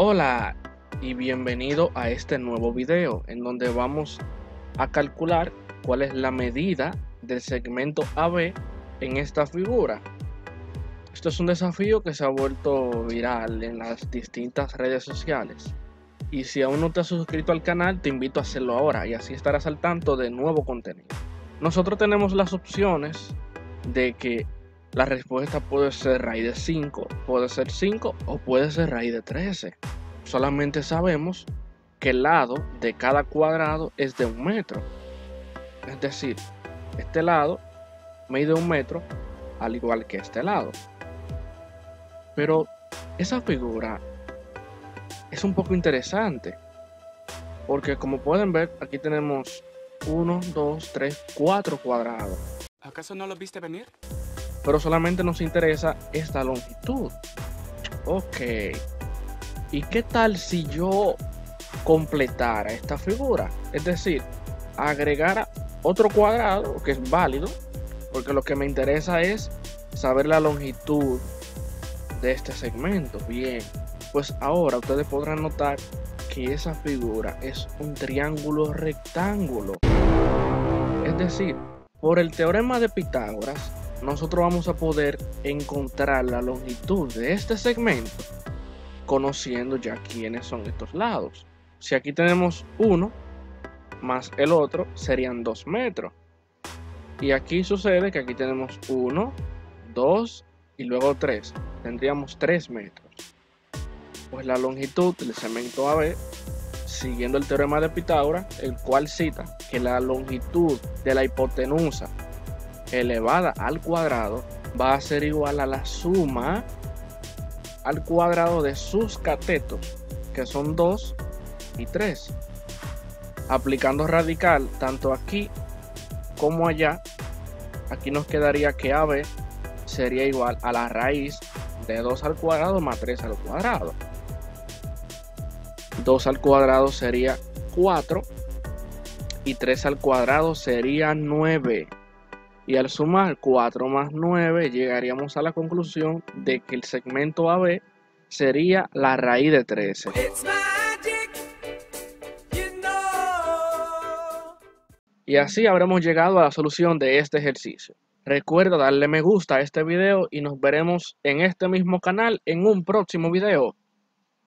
Hola y bienvenido a este nuevo video en donde vamos a calcular cuál es la medida del segmento AB en esta figura. Esto es un desafío que se ha vuelto viral en las distintas redes sociales. Y si aún no te has suscrito al canal, te invito a hacerlo ahora y así estarás al tanto de nuevo contenido. Nosotros tenemos las opciones de que la respuesta puede ser raíz de 5, puede ser 5 o puede ser raíz de 13. Solamente sabemos que el lado de cada cuadrado es de un metro. Es decir, este lado mide un metro al igual que este lado. Pero esa figura es un poco interesante. Porque como pueden ver, aquí tenemos 1, 2, 3, 4 cuadrados. ¿Acaso no lo viste venir? Pero solamente nos interesa esta longitud. Ok. ¿Y qué tal si yo completara esta figura? Es decir, agregara otro cuadrado que es válido. Porque lo que me interesa es saber la longitud de este segmento. Bien. Pues ahora ustedes podrán notar que esa figura es un triángulo rectángulo. Es decir, por el teorema de Pitágoras, nosotros vamos a poder encontrar la longitud de este segmento conociendo ya quiénes son estos lados. Si aquí tenemos uno más el otro serían 2 metros. Y aquí sucede que aquí tenemos 1, 2 y luego 3. Tendríamos 3 metros. Pues la longitud del segmento AB, siguiendo el teorema de Pitágoras, el cual cita que la longitud de la hipotenusa elevada al cuadrado va a ser igual a la suma al cuadrado de sus catetos, que son 2 y 3. Aplicando radical tanto aquí como allá, aquí nos quedaría que AB sería igual a la raíz de 2 al cuadrado más 3 al cuadrado. 2 al cuadrado sería 4 y 3 al cuadrado sería 9. Y al sumar 4 más 9 llegaríamos a la conclusión de que el segmento AB sería la raíz de 13. Y así habremos llegado a la solución de este ejercicio. Recuerda darle me gusta a este video y nos veremos en este mismo canal en un próximo video.